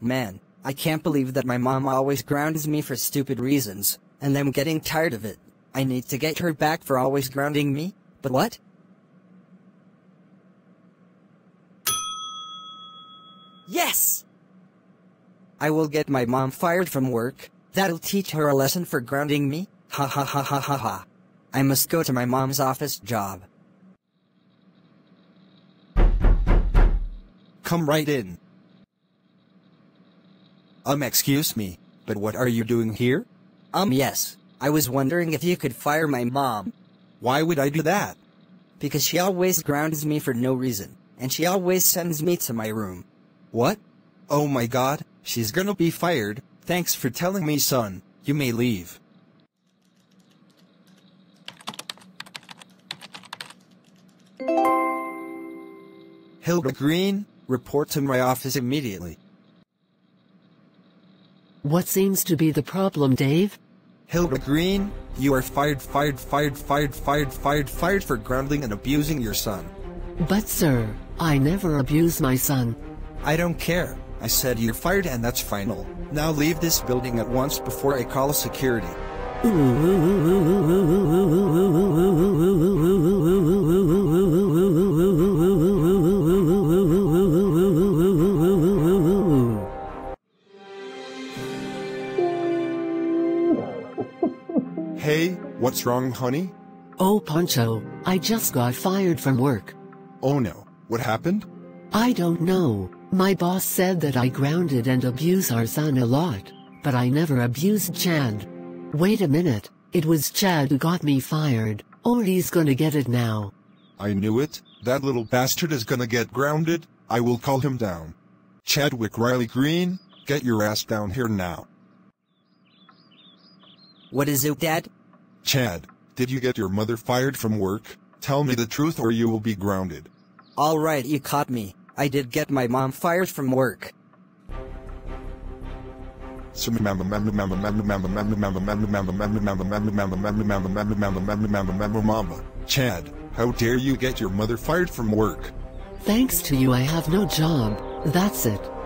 Man, I can't believe that my mom always grounds me for stupid reasons, and I'm getting tired of it. I need to get her back for always grounding me, but what? Yes! I will get my mom fired from work. That'll teach her a lesson for grounding me. Ha ha ha ha ha ha. I must go to my mom's office job. Come right in. Um, excuse me, but what are you doing here? Um, yes. I was wondering if you could fire my mom. Why would I do that? Because she always grounds me for no reason, and she always sends me to my room. What? Oh my god, she's gonna be fired. Thanks for telling me, son. You may leave. Hilda Green, report to my office immediately. What seems to be the problem, Dave? Hilda Green, you are fired, fired, fired, fired, fired, fired, fired for grounding and abusing your son. But sir, I never abuse my son. I don't care. I said you're fired and that's final. Now leave this building at once before I call security. Hey, what's wrong, honey? Oh Poncho, I just got fired from work. Oh no, what happened? I don't know. My boss said that I grounded and abuse our son a lot, but I never abused Chad. Wait a minute, it was Chad who got me fired, or he's gonna get it now. I knew it, that little bastard is gonna get grounded, I will call him down. Chadwick Riley Green, get your ass down here now. What is it, Dad? Chad, did you get your mother fired from work? Tell me the truth or you will be grounded. Alright, you caught me. I did get my mom fired from work. Chad, how dare you get your mother fired from work? Thanks to you I have no job, that's it.